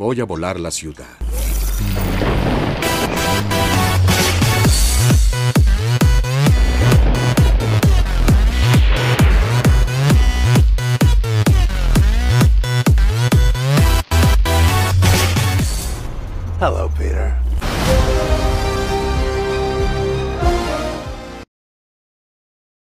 Voy a volar la ciudad. Hello, Peter.